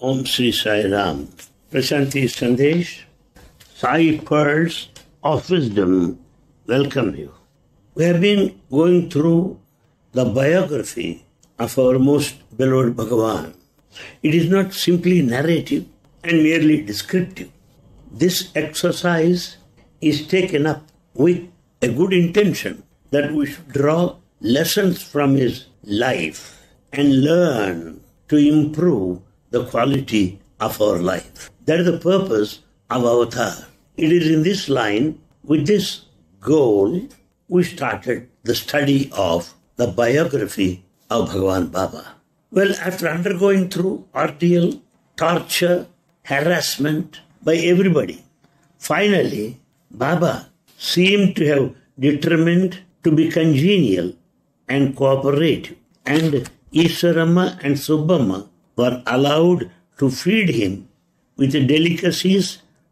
Om Sri Sai Ram. Prasanthi Sandesh, Sai Pearls of Wisdom welcome you. We have been going through the biography of our most beloved Bhagavan. It is not simply narrative and merely descriptive. This exercise is taken up with a good intention that we should draw lessons from his life and learn to improve the quality of our life. That is the purpose of Avatar. It is in this line, with this goal, we started the study of the biography of Bhagavan Baba. Well, after undergoing through ordeal, torture, harassment by everybody, finally, Baba seemed to have determined to be congenial and cooperative, and Eswaramma and Subbamma were allowed to feed him with the delicacies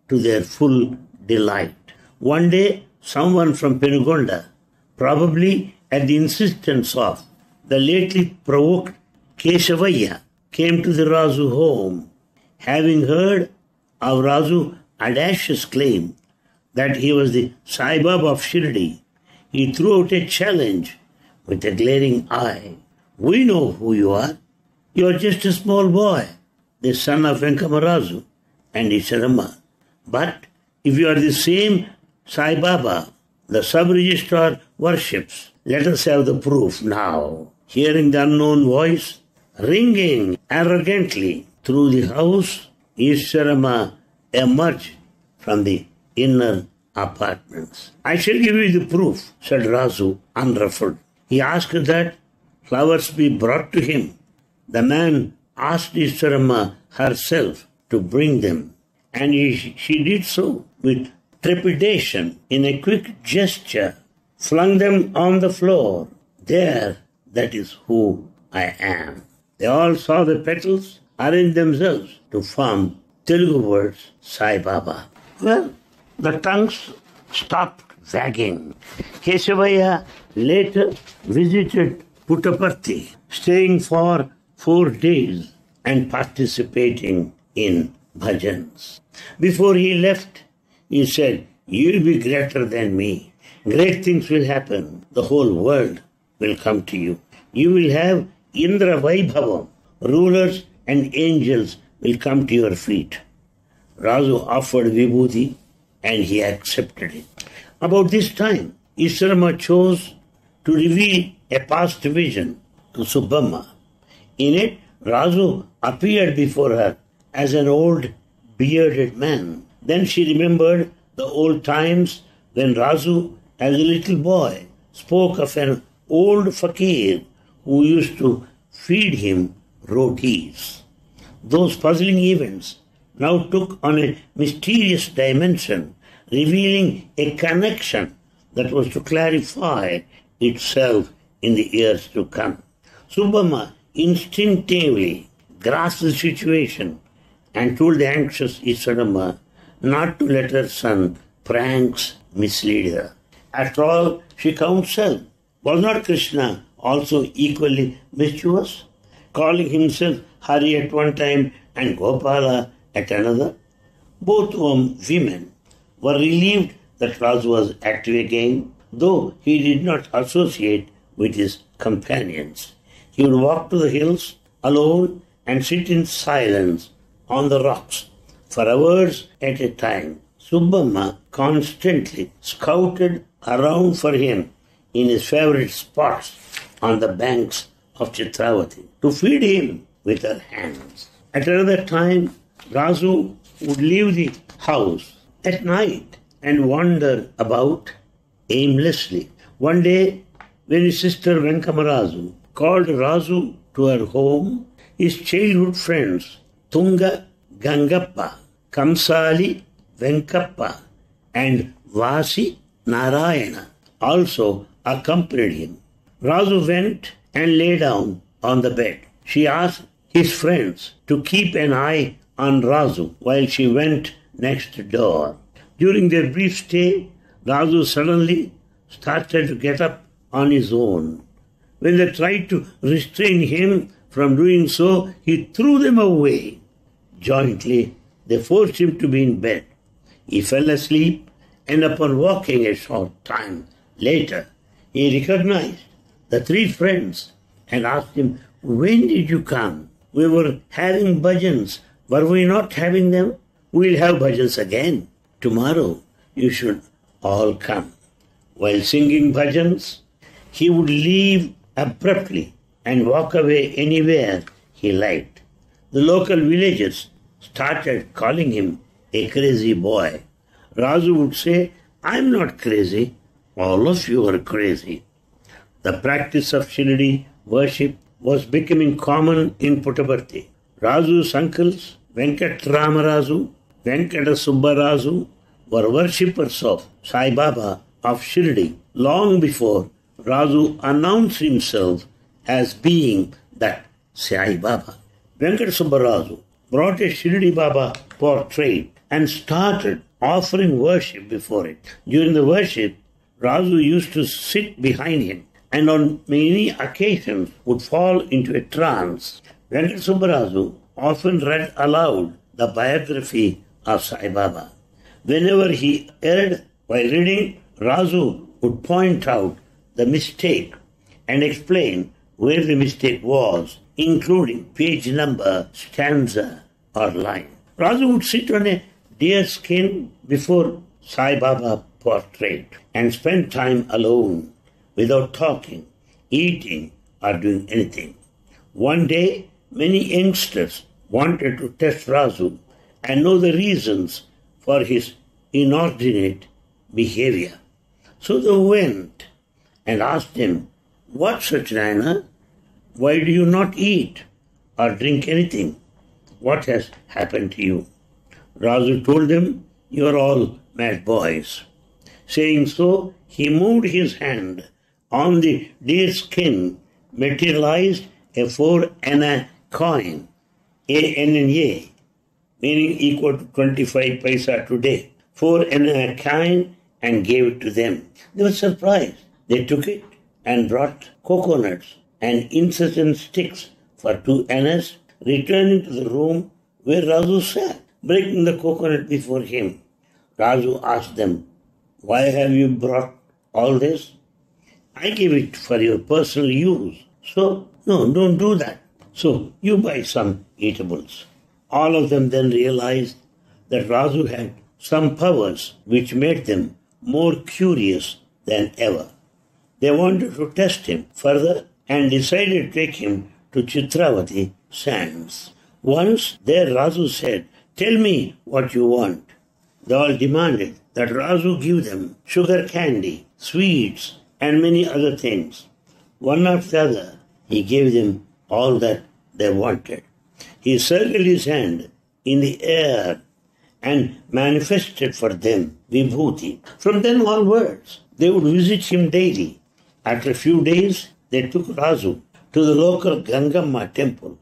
to their full delight. One day, someone from Penukonda, probably at the insistence of the lately provoked Keshavaiah, came to the Raju home. Having heard of Raju audacious claim that he was the Sai Baba of Shirdi, he threw out a challenge with a glaring eye. We know who you are. You are just a small boy, the son of Venkama Raju and Eswaramma. But if you are the same Sai Baba, the sub-registrar worships, let us have the proof now. Hearing the unknown voice, ringing arrogantly through the house, Eswaramma emerged from the inner apartments. I shall give you the proof, said Raju, unruffled. He asked that flowers be brought to him. The man asked Eswaramma herself to bring them, and he, she did so with trepidation in a quick gesture, flung them on the floor. There, that is who I am. They all saw the petals arrange themselves to form Telugu words Sai Baba. Well, the tongues stopped wagging. Keshavaiah later visited Puttaparthi, staying for four days and participating in bhajans. Before he left, he said, You will be greater than me. Great things will happen. The whole world will come to you. You will have Indra Vaibhavam. Rulers and angels will come to your feet. Raju offered Vibhuti and he accepted it. About this time, Eswaramma chose to reveal a past vision to Subbamma. In it, Raju appeared before her as an old bearded man. Then she remembered the old times when Raju, as a little boy, spoke of an old fakir who used to feed him rotis. Those puzzling events now took on a mysterious dimension, revealing a connection that was to clarify itself in the years to come. Subbamma instinctively grasped the situation and told the anxious Eswaramma not to let her son pranks mislead her. After all, she counseled. Was not Krishna also equally mischievous, calling himself Hari at one time and Gopala at another? Both women were relieved that Raj was active again, though he did not associate with his companions. He would walk to the hills alone and sit in silence on the rocks for hours at a time. Subbamma constantly scouted around for him in his favorite spots on the banks of Chitravati to feed him with her hands. At another time, Raju would leave the house at night and wander about aimlessly. One day, when his sister Venkamarazu called Raju to her home, his childhood friends Tunga Gangappa, Kamsali Venkappa, and Vasi Narayana also accompanied him. Raju went and lay down on the bed. She asked his friends to keep an eye on Raju while she went next door. During their brief stay, Raju suddenly started to get up on his own. When they tried to restrain him from doing so, he threw them away jointly. They forced him to be in bed. He fell asleep, and upon walking a short time later, he recognized the three friends and asked him, When did you come? We were having bhajans. Were we not having them? We'll have bhajans again. Tomorrow you should all come. While singing bhajans, he would leave abruptly and walk away anywhere he liked. The local villagers started calling him a crazy boy. Raju would say, I'm not crazy, all of you are crazy. The practice of Shirdi worship was becoming common in Puttaparthi. Raju's uncles, Venkat Ramaraju, Venkata Subbaraju, were worshippers of Sai Baba of Shirdi long before Raju announced himself as being that Sai Baba. Venkata Subbaraju brought a Shirdi Baba portrait and started offering worship before it. During the worship, Raju used to sit behind him and on many occasions would fall into a trance. Venkata Subbaraju often read aloud the biography of Sai Baba. Whenever he erred while reading, Raju would point out the mistake and explain where the mistake was, including page number, stanza, or line. Raju would sit on a deer skin before Sai Baba portrait and spend time alone without talking, eating, or doing anything. One day, many youngsters wanted to test Raju and know the reasons for his inordinate behavior. So they went and asked him, What, Satyanarayana? Why do you not eat or drink anything? What has happened to you? Raju told them, You are all mad boys. Saying so, he moved his hand on the deer skin, materialized a four anna coin, A N N A, meaning equal to 25 paisa today, four anna coin, and gave it to them. They were surprised. They took it and brought coconuts and incessant sticks for two annas, returning to the room where Raju sat, breaking the coconut before him. Raju asked them, Why have you brought all this? I give it for your personal use. So, no, don't do that. So, you buy some eatables. All of them then realized that Raju had some powers which made them more curious than ever. They wanted to test him further and decided to take him to Chitravati sands. Once there Raju said, Tell me what you want. They all demanded that Raju give them sugar candy, sweets, and many other things. One after the other, he gave them all that they wanted. He circled his hand in the air and manifested for them vibhuti. From then onwards, they would visit him daily. After a few days, they took Raju to the local Gangamma temple.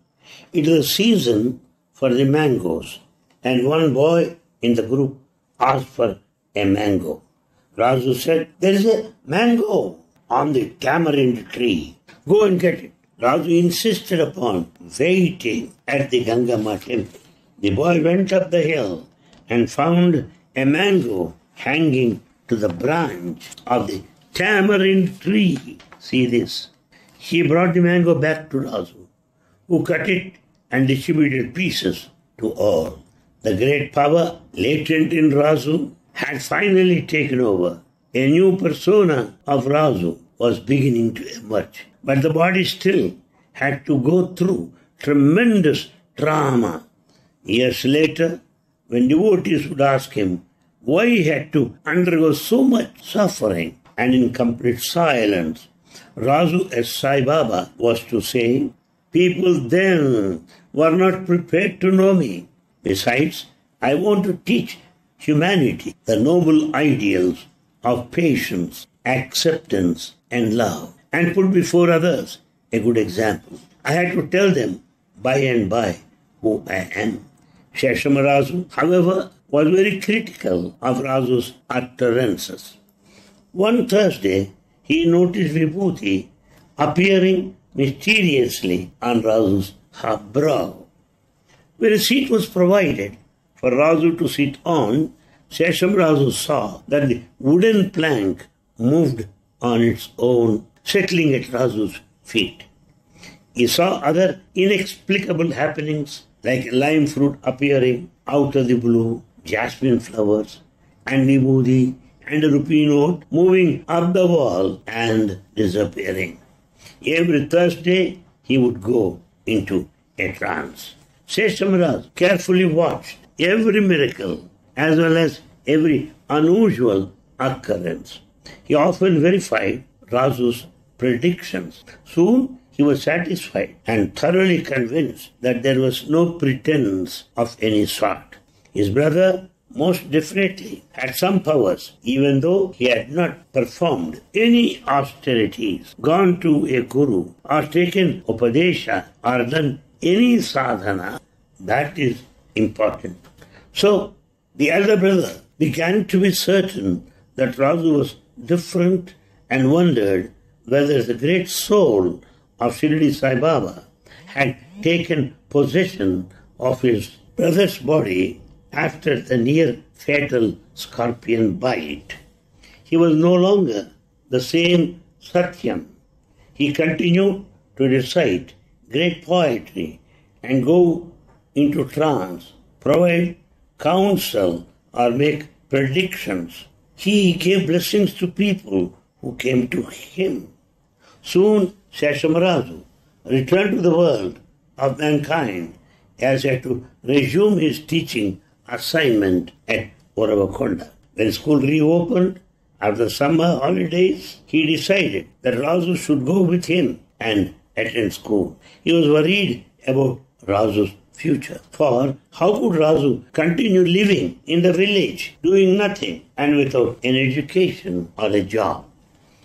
It was season for the mangoes, and one boy in the group asked for a mango. Raju said, There is a mango on the tamarind tree. Go and get it. Raju insisted upon waiting at the Gangamma temple. The boy went up the hill and found a mango hanging to the branch of the tamarind tree. See this. He brought the mango back to Raju, who cut it and distributed pieces to all. The great power latent in Raju had finally taken over. A new persona of Raju was beginning to emerge. But the body still had to go through tremendous trauma. Years later, when devotees would ask him why he had to undergo so much suffering and in complete silence, Raju as Sai Baba was to say, People then were not prepared to know me. Besides, I want to teach humanity the noble ideals of patience, acceptance, and love, and put before others a good example. I had to tell them by and by who I am. Seshamaraju, however, was very critical of Raju's utterances. One Thursday, he noticed Vibhuti appearing mysteriously on Raju's half brow. When a seat was provided for Raju to sit on, Seshama Raju saw that the wooden plank moved on its own, settling at Raju's feet. He saw other inexplicable happenings like lime fruit appearing out of the blue, jasmine flowers, and vibhuti, and a rupee note moving up the wall and disappearing. Every Thursday he would go into a trance. Seshamaraj carefully watched every miracle as well as every unusual occurrence. He often verified Raju's predictions. Soon he was satisfied and thoroughly convinced that there was no pretense of any sort. His brother most definitely had some powers, even though he had not performed any austerities, gone to a guru, or taken upadesha, or done any sadhana. That is important. So, the elder brother began to be certain that Raju was different and wondered whether the great soul of Shirdi Sai Baba had taken possession of his brother's body after the near fatal scorpion bite. He was no longer the same Satyam. He continued to recite great poetry and go into trance, provide counsel, or make predictions. He gave blessings to people who came to him. Soon Seshamaraju returned to the world of mankind as he had to resume his teaching assignment at Uravakonda. When school reopened after summer holidays, he decided that Raju should go with him and attend school. He was worried about Raju's future. For how could Raju continue living in the village, doing nothing and without an education or a job?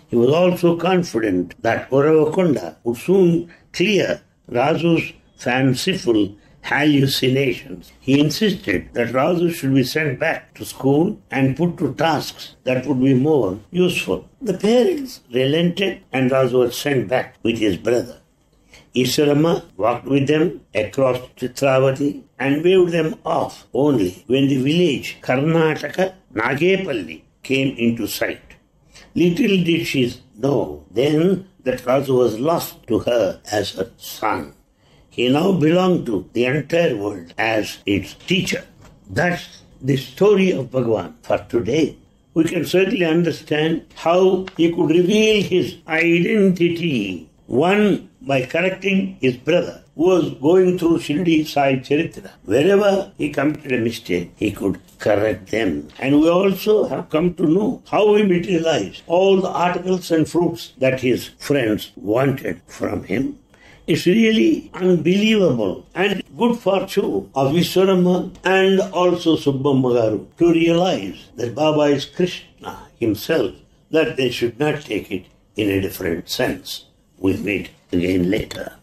He was also confident that Uravakonda would soon clear Raju's fanciful hallucinations. He insisted that Raju should be sent back to school and put to tasks that would be more useful. The parents relented and Raju was sent back with his brother. Eswaramma walked with them across Chitravati and waved them off only when the village Karnataka Nagepalli came into sight. Little did she know then that Raju was lost to her as her son. He now belonged to the entire world as its teacher. That's the story of Bhagavan for today. We can certainly understand how he could reveal his identity, one by correcting his brother who was going through Shirdi Sai Charitra. Wherever he committed a mistake, he could correct them. And we also have come to know how he materialized all the articles and fruits that his friends wanted from him. It's really unbelievable and good fortune of Viswarama and also Subbamagaru to realize that Baba is Krishna himself, that they should not take it in a different sense. We'll meet again later.